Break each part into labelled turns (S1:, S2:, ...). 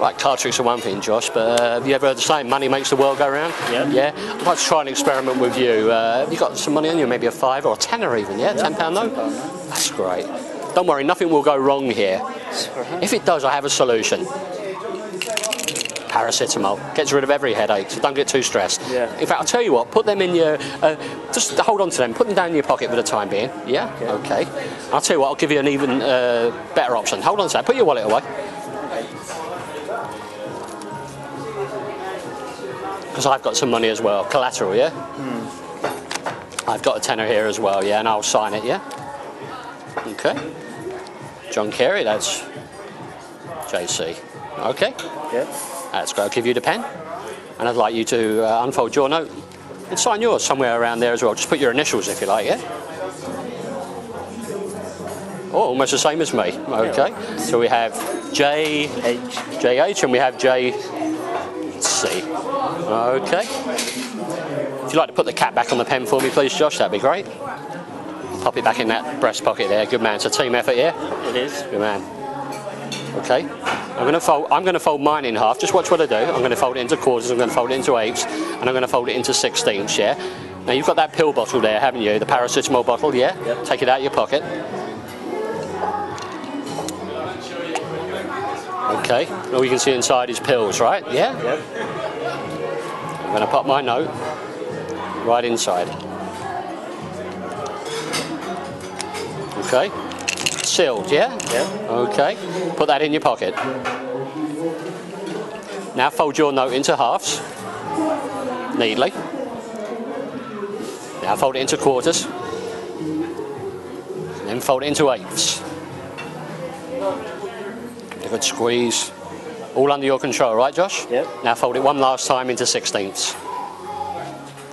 S1: Right, card tricks are one thing, Josh, but uh, have you ever heard the saying, money makes the world go round?
S2: Yeah.
S1: Yeah? I'd like to try an experiment with you. Uh, have you got some money on you? Maybe a five or a tenner even, yeah? Ten pound note? That's great. Don't worry, nothing will go wrong here. If it does, I have a solution. Paracetamol gets rid of every headache, so don't get too stressed.
S2: Yeah.
S1: In fact, I'll tell you what, put them in your, uh, just hold on to them, put them down in your pocket for the time being. Yeah? Okay. I'll tell you what, I'll give you an even uh, better option. Hold on to that, put your wallet away. Because I've got some money as well, collateral, yeah? I've got a tenner here as well, yeah, and I'll sign it, yeah? Okay. John Carey, that's JC. Okay.
S2: Yeah.
S1: That's great. I'll give you the pen. And I'd like you to uh, unfold your note and sign yours somewhere around there as well. Just put your initials if you like, yeah? Oh, almost the same as me. Okay. So we have J
S2: H.
S1: J H and we have JC. Okay. If you'd like to put the cap back on the pen for me, please, Josh, that'd be great. Pop it back in that breast pocket there. Good man. It's a team effort, yeah?
S2: It is.
S1: Good man. Okay. I'm going to fold. I'm going to fold mine in half. Just watch what I do. I'm going to fold it into quarters. I'm going to fold it into eighths, and I'm going to fold it into sixteenths. Yeah. Now you've got that pill bottle there, haven't you? The paracetamol bottle. Yeah.
S2: Yep.
S1: Take it out of your pocket. Okay. All you can see inside is pills, right? Yeah.
S2: Yep.
S1: I'm going to pop my note right inside. Okay. Sealed, yeah?
S2: Yep.
S1: Okay. Put that in your pocket. Now fold your note into halves, neatly. Now fold it into quarters. Then fold it into eighths. A good squeeze. All under your control, right, Josh?
S2: Yep.
S1: Now fold it one last time into sixteenths.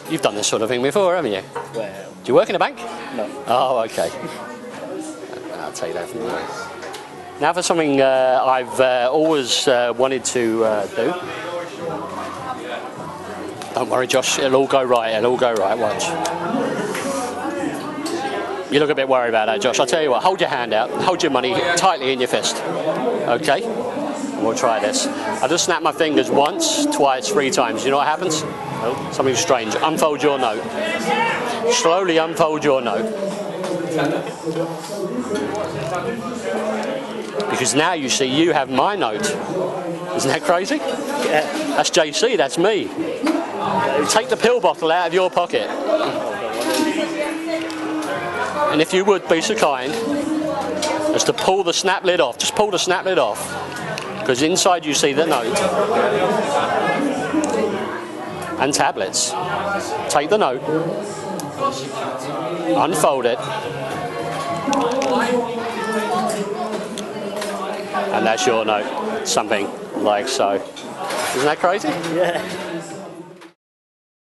S1: You've done this sort of thing before, haven't you?
S2: Well,
S1: Do you work in a bank?
S2: no.
S1: Oh, okay. I'll take that from you. Now for something uh, I've uh, always uh, wanted to uh, do. Don't worry, Josh. It'll all go right. It'll all go right. Watch. You look a bit worried about that, Josh. I'll tell you what. Hold your hand out. Hold your money tightly in your fist. Okay. We'll try this. I just snap my fingers once, twice, three times. You know what happens? Something strange. Unfold your note. Slowly unfold your note. Because now you see you have my note. Isn't that crazy?
S2: Yeah.
S1: That's JC, that's me. Take the pill bottle out of your pocket. And if you would be so kind as to pull the snap lid off, just pull the snap lid off. Because inside you see the note and tablets. Take the note, unfold it, and that's your note. Something like so. Isn't that crazy?
S2: Yeah.